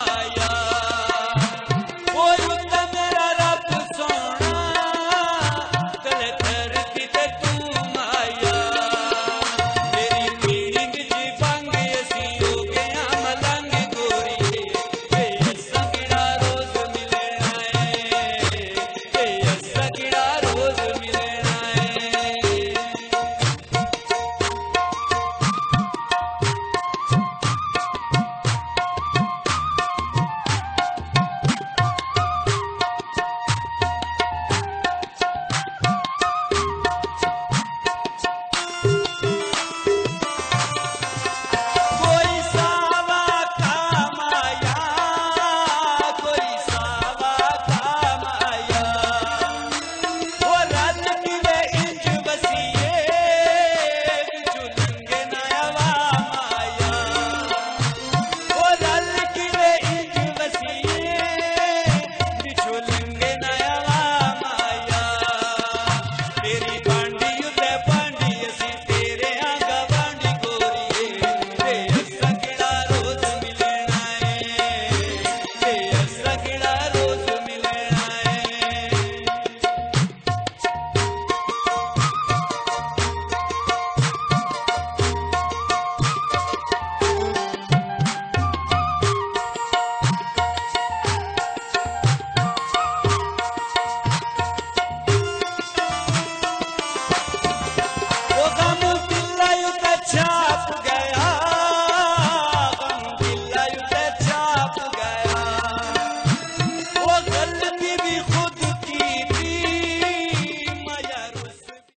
I